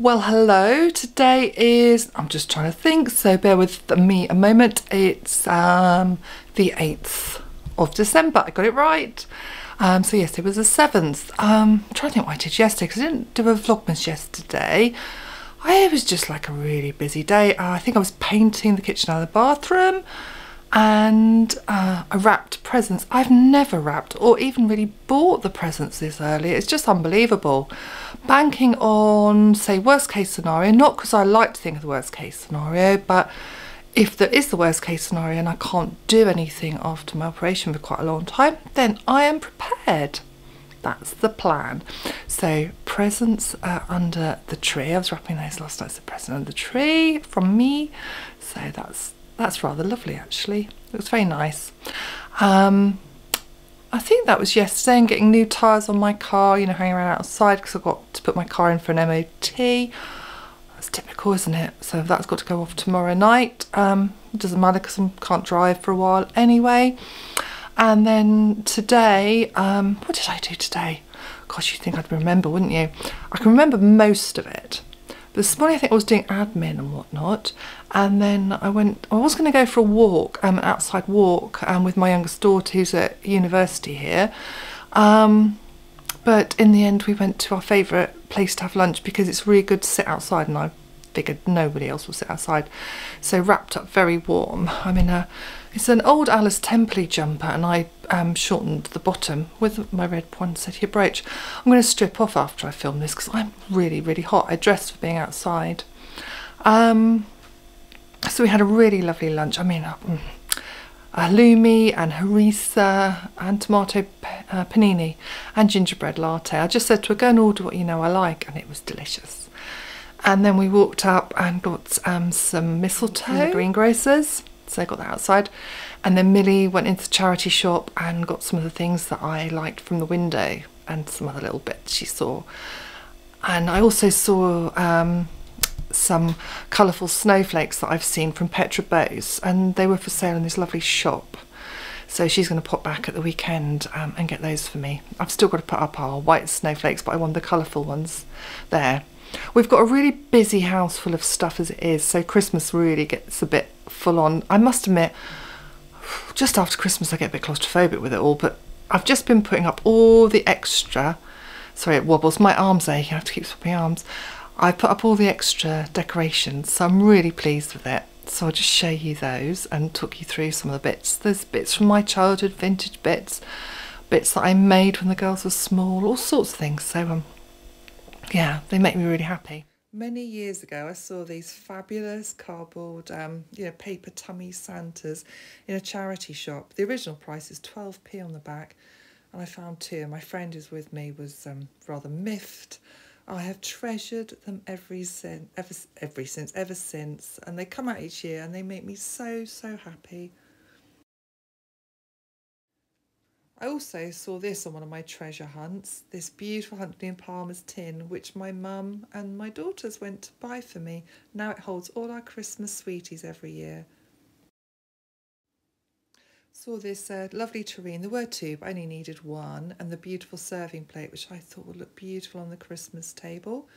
Well, hello. Today is, I'm just trying to think, so bear with me a moment. It's um, the 8th of December. I got it right. Um, so, yes, it was the 7th. Um, I'm trying to think what I did yesterday because I didn't do a Vlogmas yesterday. I, it was just like a really busy day. Uh, I think I was painting the kitchen and the bathroom and uh, wrapped presents. I've never wrapped or even really bought the presents this early. It's just unbelievable. Banking on, say, worst case scenario, not because I like to think of the worst case scenario, but if there is the worst case scenario and I can't do anything after my operation for quite a long time, then I am prepared. That's the plan. So presents under the tree. I was wrapping those last night. So present under the tree from me. So that's that's rather lovely actually. It was very nice. Um, I think that was yesterday and getting new tyres on my car, you know, hanging around outside because I've got to put my car in for an MOT. That's typical, isn't it? So that's got to go off tomorrow night. Um, it doesn't matter because I can't drive for a while anyway. And then today, um, what did I do today? Gosh, you'd think I'd remember, wouldn't you? I can remember most of it. This morning I think I was doing admin and whatnot, and then I went. I was going to go for a walk, um, an outside walk, um, with my youngest daughter who's at university here. Um, but in the end, we went to our favourite place to have lunch because it's really good to sit outside, and I figured nobody else will sit outside. So wrapped up very warm. I'm in a it's an old Alice Temperley jumper and I um, shortened the bottom with my red poinsettia brooch. I'm going to strip off after I film this because I'm really, really hot. I dressed for being outside. Um, so we had a really lovely lunch. I mean, uh, halloumi and harissa and tomato uh, panini and gingerbread latte. I just said to her, go and order what you know I like and it was delicious. And then we walked up and got um, some mistletoe in the greengrocers so I got that outside. And then Millie went into the charity shop and got some of the things that I liked from the window and some other little bits she saw. And I also saw um, some colourful snowflakes that I've seen from Petra Boase, and they were for sale in this lovely shop. So she's going to pop back at the weekend um, and get those for me. I've still got to put up our white snowflakes, but I want the colourful ones there. We've got a really busy house full of stuff as it is, so Christmas really gets a bit full on. I must admit, just after Christmas, I get a bit claustrophobic with it all, but I've just been putting up all the extra. Sorry, it wobbles. My arms ache. I have to keep swapping arms. I put up all the extra decorations, so I'm really pleased with it. So I'll just show you those and talk you through some of the bits. There's bits from my childhood, vintage bits, bits that I made when the girls were small, all sorts of things. So um, yeah, they make me really happy. Many years ago, I saw these fabulous cardboard, um, you know, paper tummy Santas in a charity shop. The original price is 12p on the back, and I found two. My friend who's with me was um, rather miffed. I have treasured them every since, ever, every since, ever since, and they come out each year and they make me so, so happy. I also saw this on one of my treasure hunts, this beautiful Huntley and Palmer's tin, which my mum and my daughters went to buy for me. Now it holds all our Christmas sweeties every year. Saw this uh, lovely tureen, there were two, but I only needed one, and the beautiful serving plate, which I thought would look beautiful on the Christmas table.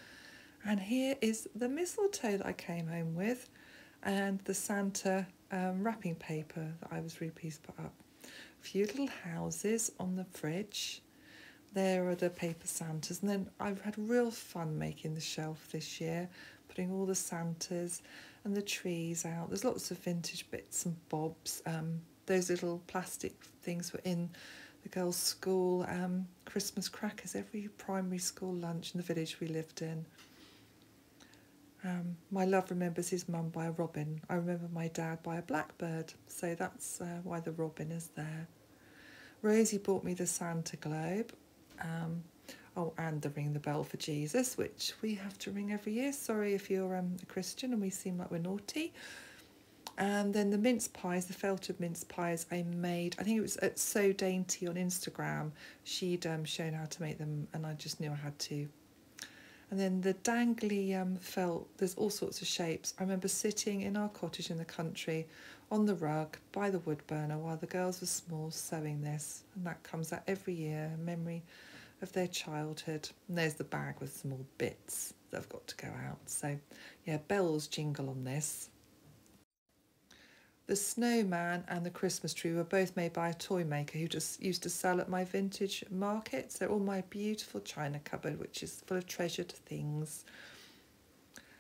And here is the mistletoe that I came home with, and the Santa um, wrapping paper that I was really pleased to put up few little houses on the fridge. There are the paper Santas, and then I've had real fun making the shelf this year, putting all the Santas and the trees out. There's lots of vintage bits and bobs. Um, those little plastic things were in the girls' school um, Christmas crackers every primary school lunch in the village we lived in. Um, my love remembers his mum by a robin. I remember my dad by a blackbird, so that's uh, why the robin is there. Rosie bought me the Santa Globe. Um, oh, and the Ring the Bell for Jesus, which we have to ring every year. Sorry if you're um, a Christian and we seem like we're naughty. And then the mince pies, the felted mince pies I made. I think it was at So Dainty on Instagram. She'd um, shown how to make them, and I just knew I had to and then the dangly um, felt, there's all sorts of shapes. I remember sitting in our cottage in the country on the rug by the wood burner while the girls were small sewing this. And that comes out every year, memory of their childhood. And there's the bag with small bits. that have got to go out. So yeah, bells jingle on this. The snowman and the Christmas tree were both made by a toy maker who just used to sell at my vintage markets. They're all my beautiful china cupboard, which is full of treasured things.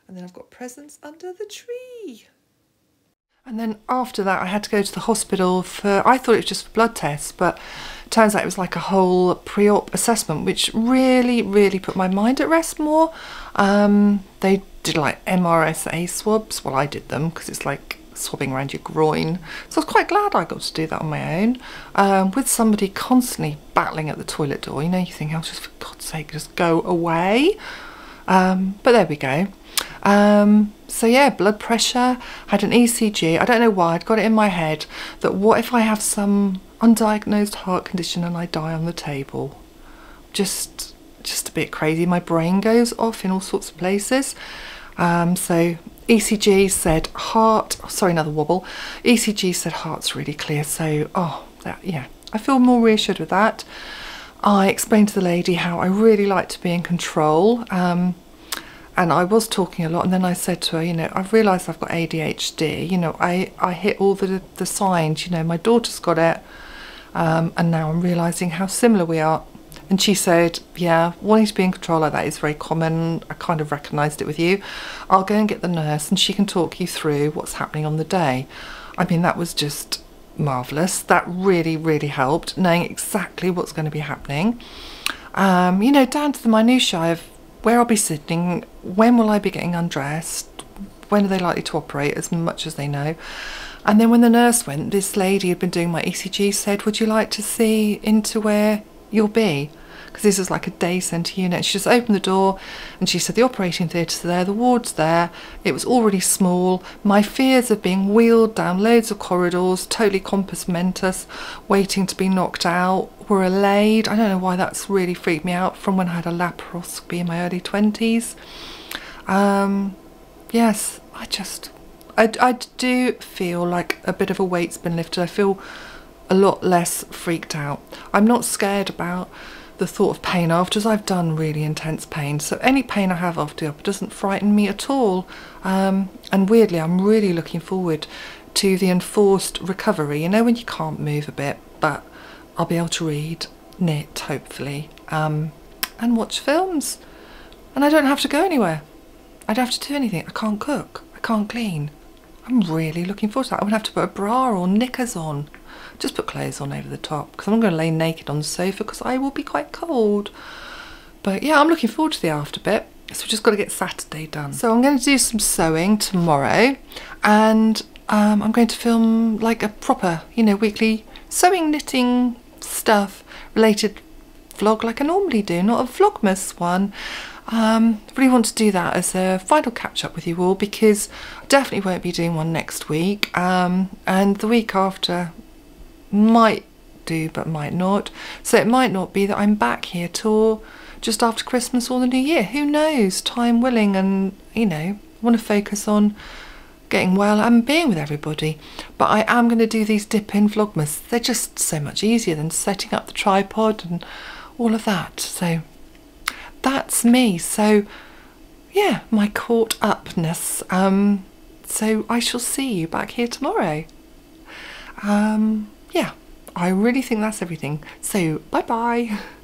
And then I've got presents under the tree. And then after that, I had to go to the hospital for, I thought it was just for blood tests, but turns out it was like a whole pre op assessment, which really, really put my mind at rest more. Um, they did like MRSA swabs. Well, I did them because it's like swabbing around your groin. So I was quite glad I got to do that on my own um, with somebody constantly battling at the toilet door. You know, you think, oh, just for God's sake, just go away. Um, but there we go. Um, so yeah, blood pressure, had an ECG. I don't know why, I'd got it in my head that what if I have some undiagnosed heart condition and I die on the table? Just just a bit crazy. My brain goes off in all sorts of places. Um, so ECG said heart, sorry, another wobble. ECG said heart's really clear. So, oh, that, yeah, I feel more reassured with that. I explained to the lady how I really like to be in control. Um, and I was talking a lot and then I said to her, you know, I've realised I've got ADHD, you know, I, I hit all the, the signs, you know, my daughter's got it um, and now I'm realising how similar we are. And she said, yeah, wanting to be in control like that is very common. I kind of recognised it with you. I'll go and get the nurse and she can talk you through what's happening on the day. I mean, that was just marvellous. That really, really helped, knowing exactly what's going to be happening. Um, you know, down to the minutiae of where I'll be sitting, when will I be getting undressed, when are they likely to operate, as much as they know. And then when the nurse went, this lady had been doing my ECG said, Would you like to see into where you'll be? Because this is like a day centre unit. She just opened the door and she said, The operating theatre's there, the ward's there. It was already small. My fears of being wheeled down loads of corridors, totally compos mentis, waiting to be knocked out, were allayed. I don't know why that's really freaked me out from when I had a laparoscopy in my early 20s. Um, yes, I just, I, I do feel like a bit of a weight's been lifted. I feel a lot less freaked out. I'm not scared about the thought of pain after as I've done really intense pain. So any pain I have after doesn't frighten me at all. Um, and weirdly, I'm really looking forward to the enforced recovery. You know when you can't move a bit, but I'll be able to read, knit, hopefully, um, and watch films. And I don't have to go anywhere. I don't have to do anything. I can't cook. I can't clean. I'm really looking forward to that. I won't have to put a bra or knickers on. Just put clothes on over the top because I'm going to lay naked on the sofa because I will be quite cold. But yeah, I'm looking forward to the after bit. So we've just got to get Saturday done. So I'm going to do some sewing tomorrow and um, I'm going to film like a proper, you know, weekly sewing, knitting stuff related vlog like I normally do, not a vlogmas one. Um, really want to do that as a final catch up with you all because I definitely won't be doing one next week um, and the week after might do but might not. So it might not be that I'm back here till just after Christmas or the New Year. Who knows? Time willing, and you know, want to focus on getting well and being with everybody. But I am going to do these dip in vlogmas. They're just so much easier than setting up the tripod and all of that. So that's me. So yeah, my caught upness. Um, so I shall see you back here tomorrow. Um, yeah, I really think that's everything. So, bye bye.